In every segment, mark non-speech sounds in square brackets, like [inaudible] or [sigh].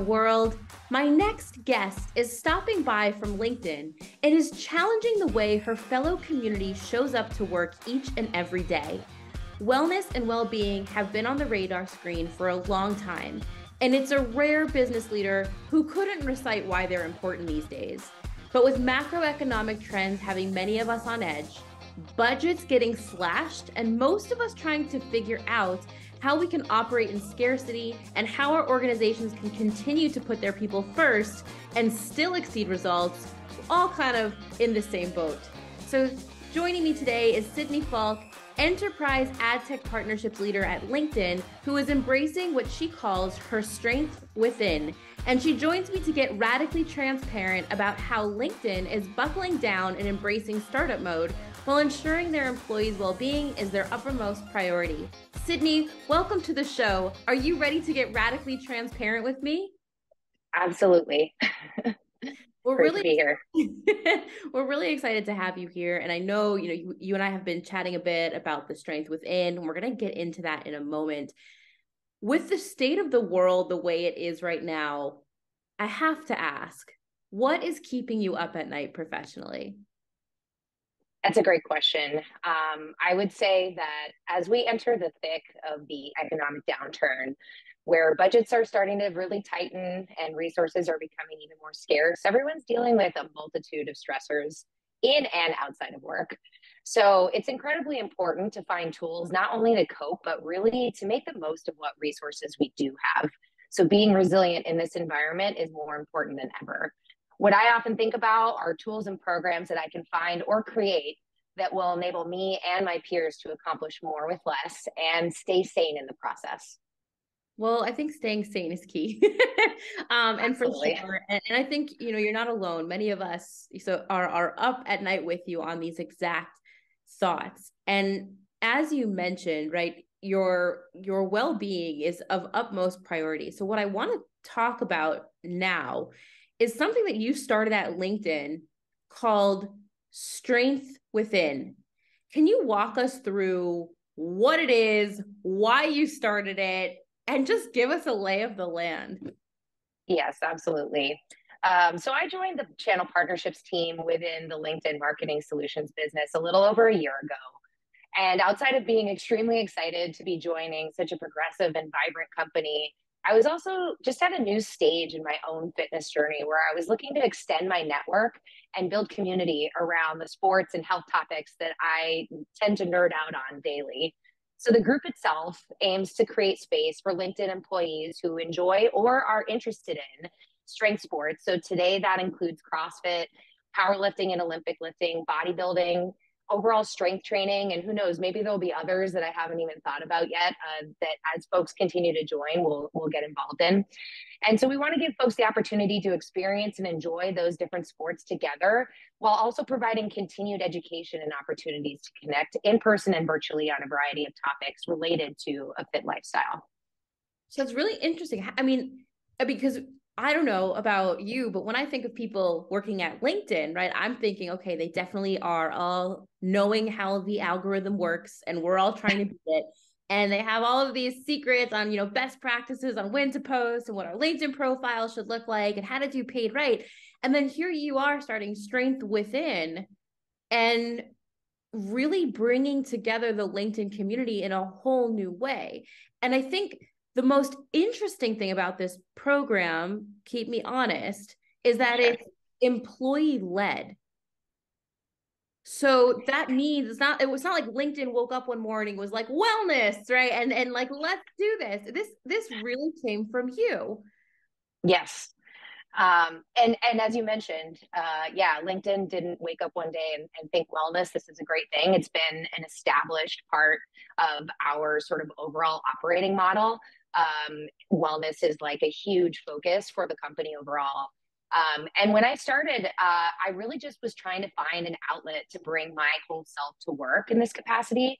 world. My next guest is stopping by from LinkedIn and is challenging the way her fellow community shows up to work each and every day. Wellness and well being have been on the radar screen for a long time, and it's a rare business leader who couldn't recite why they're important these days. But with macroeconomic trends having many of us on edge, budgets getting slashed, and most of us trying to figure out how we can operate in scarcity, and how our organizations can continue to put their people first and still exceed results, all kind of in the same boat. So, joining me today is Cidney Falk, enterprise ad tech partnerships leader at LinkedIn, who is embracing what she calls her strength within. And she joins me to get radically transparent about how LinkedIn is buckling down and embracing startup mode while ensuring their employees' well being is their uppermost priority. Cidney, welcome to the show. Are you ready to get radically transparent with me? Absolutely. [laughs] We're Great really here. [laughs] we're really excited to have you here, and I know you know you, you and I have been chatting a bit about the strength within, and we're going to get into that in a moment. With the state of the world the way it is right now, I have to ask, what is keeping you up at night professionally? That's a great question. Um, I would say that as we enter the thick of the economic downturn, where budgets are starting to really tighten and resources are becoming even more scarce, everyone's dealing with a multitude of stressors in and outside of work. So it's incredibly important to find tools not only to cope, but really to make the most of what resources we do have. So being resilient in this environment is more important than ever. What I often think about are tools and programs that I can find or create that will enable me and my peers to accomplish more with less and stay sane in the process. Well, I think staying sane is key. [laughs] um, and for sure, and, and I think you know you're not alone. Many of us so are are up at night with you on these exact thoughts. And as you mentioned, right, your your well-being is of utmost priority. So what I want to talk about now is something that you started at LinkedIn called Strength Within. Can you walk us through what it is, why you started it, and just give us a lay of the land? Yes, absolutely. Um, so I joined the channel partnerships team within the LinkedIn marketing solutions business a little over a year ago. And outside of being extremely excited to be joining such a progressive and vibrant company, I was also just at a new stage in my own fitness journey where I was looking to extend my network and build community around the sports and health topics that I tend to nerd out on daily. So the group itself aims to create space for LinkedIn employees who enjoy or are interested in strength sports. So today that includes CrossFit, powerlifting and Olympic lifting, bodybuilding, overall strength training and who knows maybe there'll be others that i haven't even thought about yet uh, that as folks continue to join we'll, we'll get involved in. And so we want to give folks the opportunity to experience and enjoy those different sports together while also providing continued education and opportunities to connect in person and virtually on a variety of topics related to a fit lifestyle. So it's really interesting. I mean because I don't know about you, but when I think of people working at LinkedIn, right, I'm thinking, okay, they definitely are all knowing how the algorithm works and we're all trying to beat it. And they have all of these secrets on, you know, best practices on when to post and what our LinkedIn profile should look like and how to do paid right. And then here you are starting strength within and really bringing together the LinkedIn community in a whole new way. And I think the most interesting thing about this program, keep me honest, is that it's employee led. So that means it's not it was not like LinkedIn woke up one morning was like wellness, right? And and like let's do this. This this really came from you. Yes. Um, and and as you mentioned, uh, yeah, LinkedIn didn't wake up one day and, and think wellness. This is a great thing. It's been an established part of our sort of overall operating model um, wellness is like a huge focus for the company overall. Um, and when I started, uh, I really just was trying to find an outlet to bring my whole self to work in this capacity.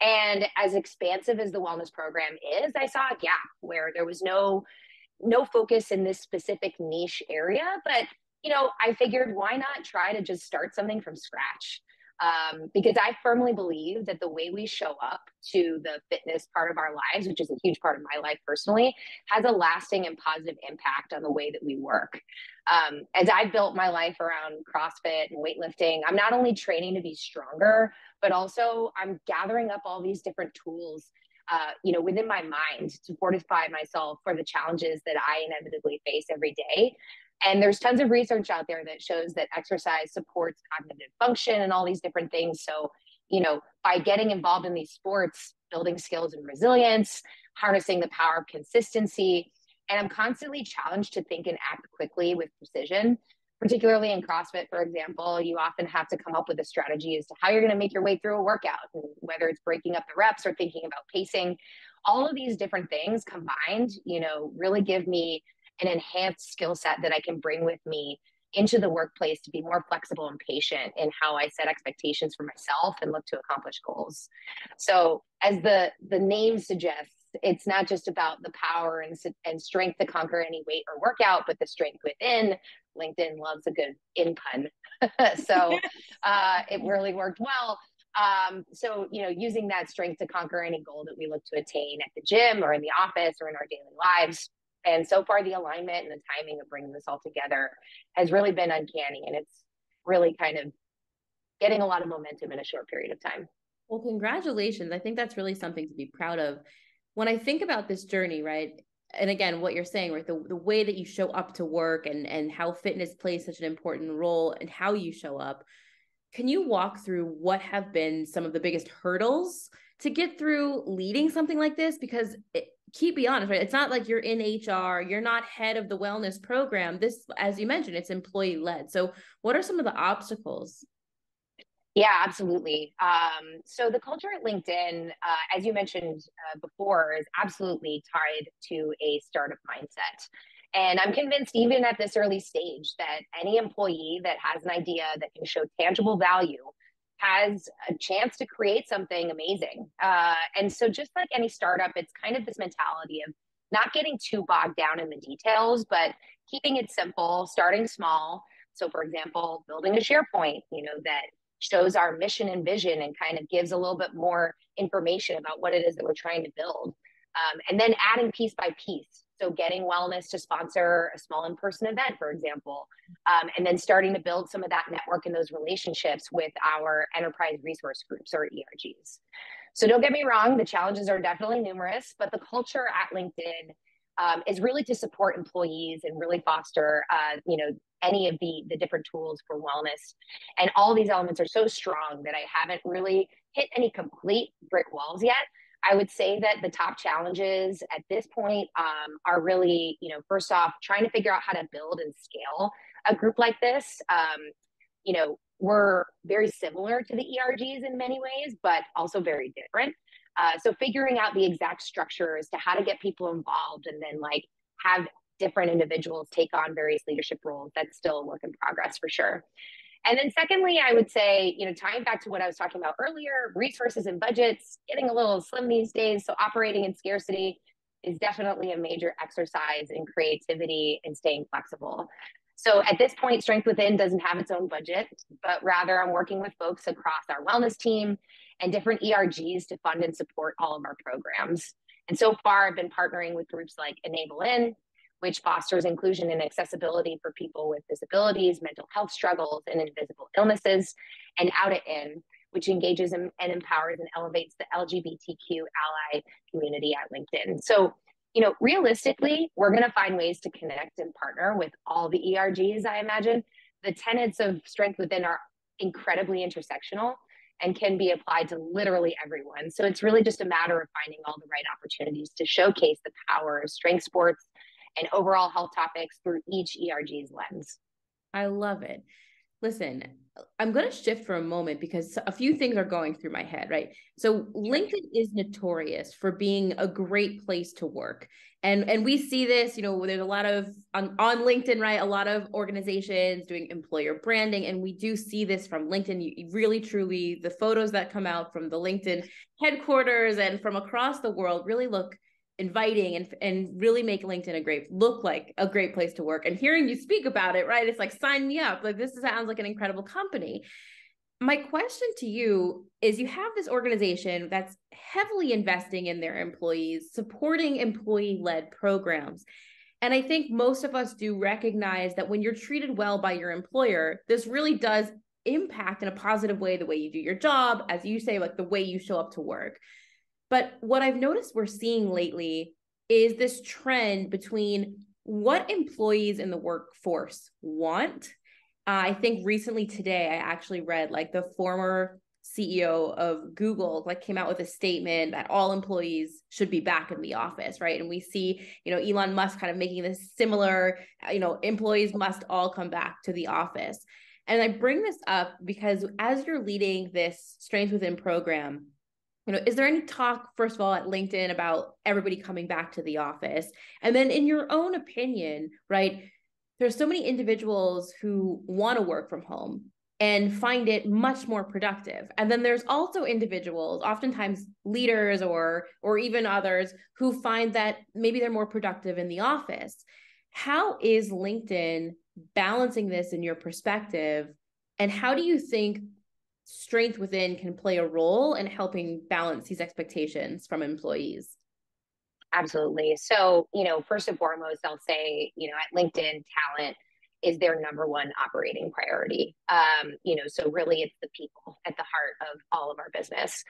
And as expansive as the wellness program is, I saw a gap where there was no no focus in this specific niche area. But you know, I figured why not try to just start something from scratch. Um, because I firmly believe that the way we show up to the fitness part of our lives, which is a huge part of my life personally, has a lasting and positive impact on the way that we work. Um, as I built my life around CrossFit and weightlifting, I'm not only training to be stronger, but also I'm gathering up all these different tools. Uh, you know, within my mind to fortify myself for the challenges that I inevitably face every day. And there's tons of research out there that shows that exercise supports cognitive function and all these different things. So, you know, by getting involved in these sports, building skills and resilience, harnessing the power of consistency, and I'm constantly challenged to think and act quickly with precision. Particularly in CrossFit, for example, you often have to come up with a strategy as to how you're going to make your way through a workout, whether it's breaking up the reps or thinking about pacing. All of these different things combined, you know, really give me an enhanced skill set that I can bring with me into the workplace to be more flexible and patient in how I set expectations for myself and look to accomplish goals. So, as the the name suggests, it's not just about the power and, and strength to conquer any weight or workout, but the strength within. LinkedIn loves a good in pun, [laughs] so [laughs] uh, it really worked well. Um, so, you know, using that strength to conquer any goal that we look to attain at the gym or in the office or in our daily lives and so far, the alignment and the timing of bringing this all together has really been uncanny. And it's really kind of getting a lot of momentum in a short period of time. Well, congratulations. I think that's really something to be proud of. When I think about this journey, right? And again, what you're saying, right? The, the way that you show up to work and, and how fitness plays such an important role and how you show up. Can you walk through what have been some of the biggest hurdles to get through leading something like this? Because it, keep be honest, right? It's not like you're in HR, you're not head of the wellness program. This, as you mentioned, it's employee led. So, what are some of the obstacles? Yeah, absolutely. Um, so the culture at LinkedIn, uh, as you mentioned uh, before, is absolutely tied to a startup mindset. And I'm convinced, even at this early stage, that any employee that has an idea that can show tangible value has a chance to create something amazing. Uh, and so, just like any startup, it's kind of this mentality of not getting too bogged down in the details, but keeping it simple, starting small. So, for example, building a SharePoint, you know, that shows our mission and vision and kind of gives a little bit more information about what it is that we're trying to build. Um, and then adding piece by piece so getting wellness to sponsor a small in-person event, for example, um, and then starting to build some of that network and those relationships with our enterprise resource groups or ERGs. So don't get me wrong, the challenges are definitely numerous, but the culture at LinkedIn um, is really to support employees and really foster, uh, you know, any of the the different tools for wellness. And all these elements are so strong that I haven't really hit any complete brick walls yet. I would say that the top challenges at this point um, are really, you know, first off, trying to figure out how to build and scale a group like this. Um, you know, we're very similar to the ERGs in many ways, but also very different. Uh, so figuring out the exact structure as to how to get people involved and then like have different individuals take on various leadership roles, that's still a work in progress for sure. And then secondly, I would say, you know, tying back to what I was talking about earlier, resources and budgets getting a little slim these days. So operating in scarcity is definitely a major exercise in creativity and staying flexible. So at this point, Strength Within doesn't have its own budget, but rather I'm working with folks across our wellness team and different ERGs to fund and support all of our programs. And so far, I've been partnering with groups like Enable In, which fosters inclusion and accessibility for people with disabilities, mental health struggles, and invisible illnesses, and Out It In, which engages and empowers and elevates the LGBTQ ally community at LinkedIn. So, you know, realistically, we're going to find ways to connect and partner with all the ERGs, I imagine. The tenets of Strength Within are incredibly intersectional and can be applied to literally everyone. So it's really just a matter of finding all the right opportunities to showcase the power of strength sports and overall health topics through each ERG's lens. I love it. Listen, I'm going to shift for a moment because a few things are going through my head, right? So LinkedIn is notorious for being a great place to work. And and we see this, you know, there's a lot of on, on LinkedIn, right? A lot of organizations doing employer branding and we do see this from LinkedIn. You, really truly the photos that come out from the LinkedIn headquarters and from across the world really look inviting and and really make LinkedIn a great look like a great place to work. And hearing you speak about it, right? It's like sign me up. Like this sounds like an incredible company. my question to you is you have this organization that's heavily investing in their employees, supporting employee led programs. And I think most of us do recognize that when you're treated well by your employer, this really does impact in a positive way the way you do your job, as you say, like the way you show up to work. But what I've noticed we're seeing lately is this trend between what employees in the workforce want. Uh, I think recently today, I actually read like the former CEO of Google like came out with a statement that all employees should be back in the office, right? And we see, you know, Elon Musk kind of making this similar, you know, employees must all come back to the office. And I bring this up because as you're leading this Strength Within program, you know, is there any talk, first of all, at LinkedIn about everybody coming back to the office? And then in your own opinion, right, there's so many individuals who want to work from home and find it much more productive. And then there's also individuals oftentimes leaders or or even others who find that maybe they're more productive in the office. How is linkedin balancing this in your perspective? And how do you think strength within can play a role in helping balance these expectations from employees. Absolutely. So you know first and foremost i'll say you know at linkedin talent is their number one operating priority. Um, you know so really it's the people at the heart of all of our business.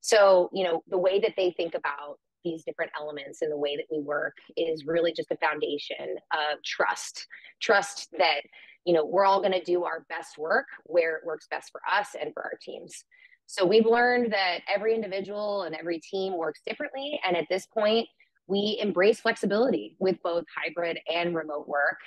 So you know the way that they think about these different elements in the way that we work is really just a foundation of trust trust that you know we're all going to do our best work where it works best for us and for our teams. So we've learned that every individual and every team works differently and at this point we embrace flexibility with both hybrid and remote work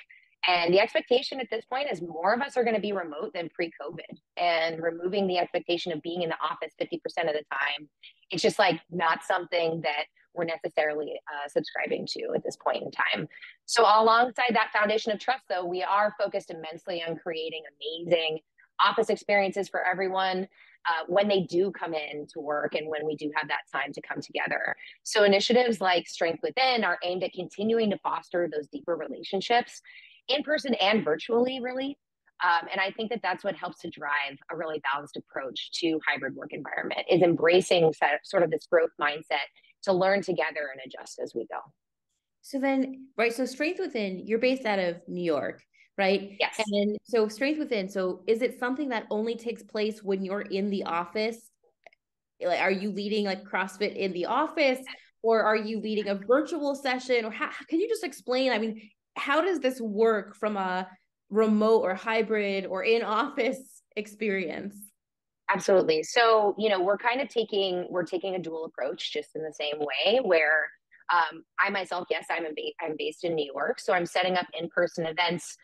and the expectation at this point is more of us are going to be remote than pre COVID and removing the expectation of being in the office 50% of the time. It's just like not something that we're necessarily uh, subscribing to at this point in time. So, alongside that foundation of trust, though, we are focused immensely on creating amazing office experiences for everyone uh, when they do come in to work and when we do have that time to come together. So, initiatives like Strength Within are aimed at continuing to foster those deeper relationships in person and virtually, really. Um, and I think that that's what helps to drive a really balanced approach to hybrid work environment is embracing sort of this growth mindset to learn together and adjust as we go. So then, right, so Strength Within, you're based out of New York, right? Yes. And so Strength Within, so is it something that only takes place when you're in the office? Like, are you leading like CrossFit in the office? Or are you leading a virtual session? Or how, can you just explain? I mean, how does this work from a remote or hybrid or in office experience? Absolutely. So, you know, we're kind of taking we're taking a dual approach just in the same way where um, I myself, yes, I'm a ba- I'm based in New York, so I'm setting up in-person events.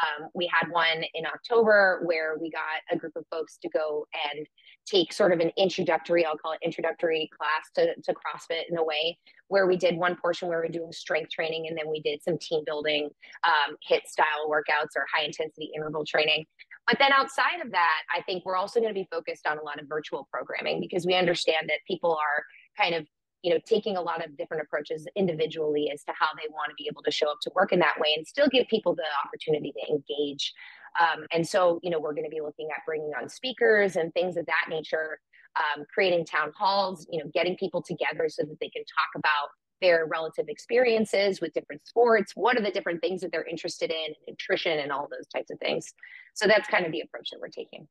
Um, we had one in October where we got a group of folks to go and take sort of an introductory, I'll call it introductory class to, to CrossFit in a way, where we did one portion where we are doing strength training and then we did some team building, um, HIIT style workouts or high intensity interval training. But then outside of that, I think we're also going to be focused on a lot of virtual programming because we understand that people are kind of you know taking a lot of different approaches individually as to how they want to be able to show up to work in that way and still give people the opportunity to engage um, and so you know we're going to be looking at bringing on speakers and things of that nature um, creating town halls you know getting people together so that they can talk about their relative experiences with different sports what are the different things that they're interested in nutrition and all those types of things. So that's kind of the approach that we're taking.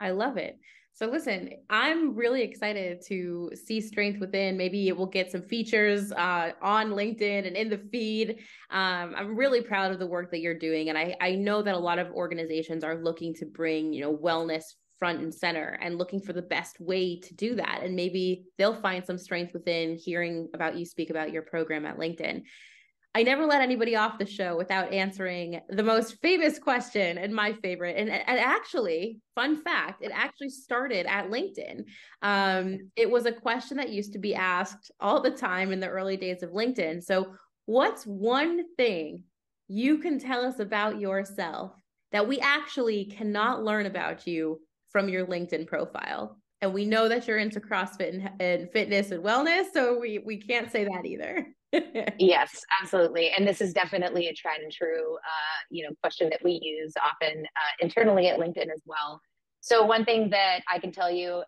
I love it so listen, I'm really excited to see Strength Within. Maybe it will get some features uh, on LinkedIn and in the feed. Um, I'm really proud of the work that you're doing, and I I know that a lot of organizations are looking to bring you know wellness front and center and looking for the best way to do that. And maybe they'll find some strength within hearing about you speak about your program at LinkedIn. I never let anybody off the show without answering the most famous question and my favorite. And, and actually, fun fact, it actually started at LinkedIn. Um, it was a question that used to be asked all the time in the early days of LinkedIn. So, what's one thing you can tell us about yourself that we actually cannot learn about you from your LinkedIn profile? And we know that you're into CrossFit and, and fitness and wellness, so we we can't say that either. [laughs] yes, absolutely. And this is definitely a tried and true, uh, you know, question that we use often uh, internally at LinkedIn as well. So one thing that I can tell you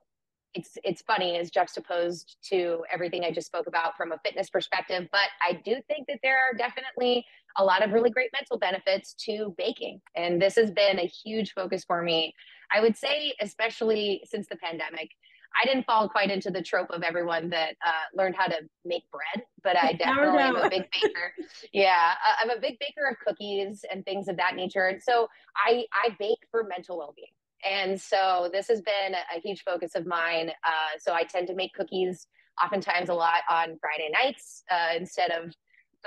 it's it's funny is juxtaposed to everything I just spoke about from a fitness perspective. But I do think that there are definitely a lot of really great mental benefits to baking, and this has been a huge focus for me. I would say, especially since the pandemic. I didn't fall quite into the trope of everyone that uh, learned how to make bread, but I [laughs] definitely am a big baker. yeah, I'm a big baker of cookies and things of that nature. And so I, I bake for mental well being. And so this has been a huge focus of mine. Uh, so I tend to make cookies oftentimes a lot on Friday nights uh, instead of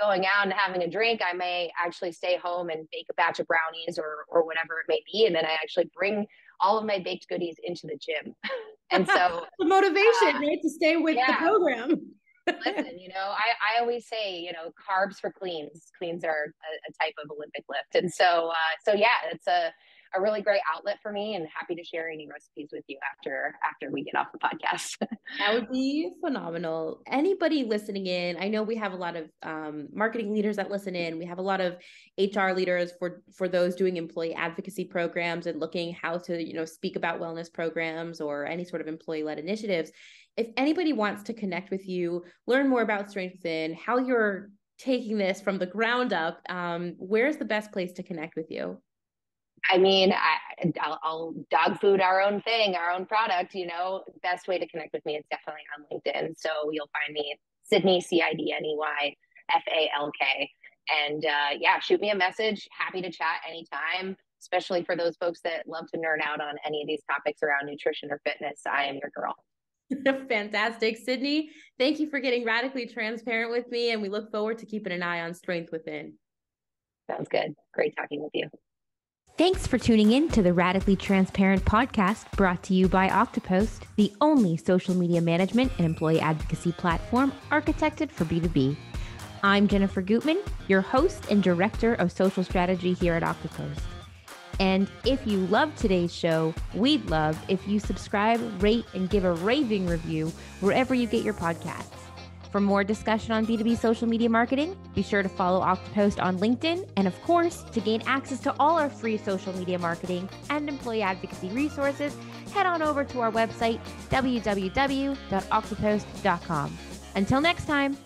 going out and having a drink. I may actually stay home and bake a batch of brownies or or whatever it may be, and then I actually bring all of my baked goodies into the gym. [laughs] and so [laughs] the motivation, uh, right, to stay with yeah. the program. [laughs] Listen, you know, I, I always say, you know, carbs for cleans. Cleans are a, a type of Olympic lift, and so uh, so yeah, it's a a really great outlet for me and happy to share any recipes with you after after we get off the podcast. [laughs] That would be phenomenal. Anybody listening in i know we have a lot of um, marketing leaders that listen in. We have a lot of hr leaders for for those doing employee advocacy programs and looking how to you know speak about wellness programs or any sort of employee led initiatives. If anybody wants to connect with you learn more about strength within how you're taking this from the ground up um, where's the best place to connect with you I mean, I, I'll, I'll, dog food our own thing, our own product. You know, best way to connect with me is definitely on LinkedIn. So you'll find me Cidney C I D N E Y F A L K, and uh, yeah, shoot me a message. Happy to chat anytime. Especially for those folks that love to nerd out on any of these topics around nutrition or fitness, I am your girl. [laughs] Fantastic. Cidney, thank you for getting radically transparent with me, and we look forward to keeping an eye on Strength Within. Sounds good. Great talking with you. Thanks for tuning in to the Radically Transparent podcast brought to you by Oktopost, the only social media management and employee advocacy platform architected for B2B. I'm Jennifer Gutman, your host and director of social strategy here at Oktopost. And if you love today's show, we'd love if you subscribe, rate, and give a raving review wherever you get your podcasts. For more discussion on B2B social media marketing, be sure to follow Oktopost on LinkedIn. And of course, to gain access to all our free social media marketing and employee advocacy resources, head on over to our website, www.oktopost.com. Until next time.